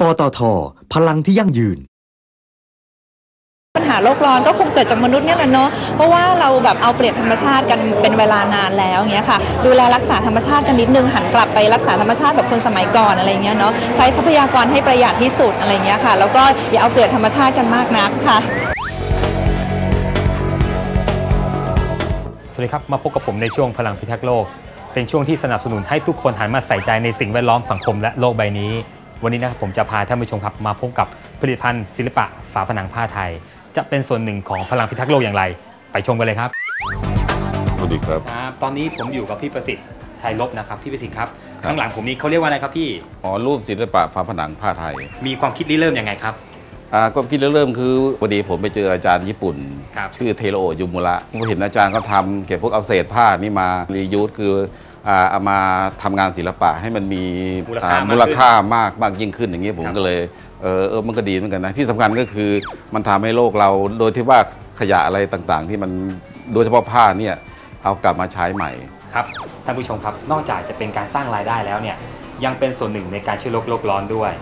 ปตท พลังที่ยั่งยืน ปัญหาโลกร้อนก็คงเกิดจากมนุษย์เนี่ยแหละเนาะ เพราะว่าเราแบบเอาเปรียบธรรมชาติกันเป็นเวลานานแล้วอย่างเงี้ยค่ะ ดูแลรักษาธรรมชาติกันนิดนึงหันกลับไปรักษาธรรมชาติแบบคนสมัยก่อนอะไรเงี้ยเนาะ ใช้ทรัพยากรให้ประหยัดที่สุดอะไรเงี้ยค่ะ แล้วก็อย่าเอาเปรียบธรรมชาติกันมากนักค่ะ สวัสดีครับ มาพบกับผมในช่วงพลังพิทักษ์โลก เป็นช่วงที่สนับสนุนให้ทุกคนหันมาใส่ใจในสิ่งแวดล้อมสังคมและโลกใบนี้ วันนี้นะครับผมจะพาท่านผู้ชมครับมาพบกับผลิตภัณฑ์ศิลปะฝาผนังผ้าไทย จะเป็นส่วนหนึ่งของพลังพิทักษ์โลกอย่างไร ไปชมกันเลยครับสวัสดีครับ ครับตอนนี้ผมอยู่กับพี่ประสิทธิ์ชัยลบนะครับพี่ประสิทธิ์ครับครับ ข้างหลังผมนี้เขาเรียกว่าอะไรครับพี่อ๋อรูปศิลปะฝาผนังผ้าไทยมีความคิดริเริ่มยังไงครับ อ่าความคิดเริ่มคือพอดีผมไปเจออาจารย์ญี่ปุ่น ครับ ชื่อเทโรโอยุมุระผมเห็นอาจารย์เขาทำเก็บพวกเอาเศษผ้านี่มารียูสคือ อ่าเอามาทำงานศิลปะให้มันมีมูลค่าอ่มากขึ้นมูลค่ามากมากยิ่งขึ้นอย่างนี้ผมครับก็เลยเออเออมันก็ดีเหมือนกันนะที่สำคัญก็คือมันทำให้โลกเราโดยที่ว่าขยะอะไรต่างๆ ที่มันโดยเฉพาะผ้าเนี่ยเอากลับมาใช้ใหม่ ครับท่านผู้ชมครับนอกจากจะเป็นการสร้างรายได้แล้วเนี่ยยังเป็นส่วนหนึ่งในการช่วยโลกโลกร้อนด้วย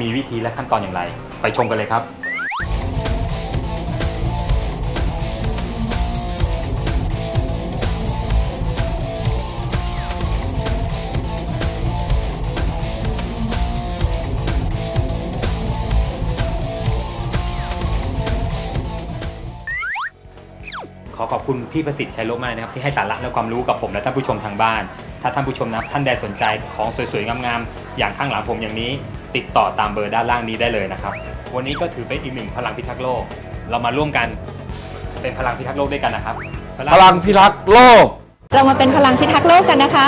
มีวิธีและขั้นตอนอย่างไร ไปชมกันเลยครับ ขอขอบคุณพี่ประสิทธิ์ชัยโลกมากนะครับ ที่ให้สาระและความรู้กับผมและท่านผู้ชมทางบ้าน ถ้าท่านผู้ชมนะท่านใดสนใจของสวยๆงามๆอย่างข้างหลังผมอย่างนี้ ติดต่อตามเบอร์ด้านล่างนี้ได้เลยนะครับ วันนี้ก็ถือเป็นอีกหนึ่งพลังพิทักษ์โลก เรามาร่วมกันเป็นพลังพิทักษ์โลกด้วยกันนะครับ พลังพิทักษ์โลก เรามาเป็นพลังพิทักษ์โลกกันนะคะ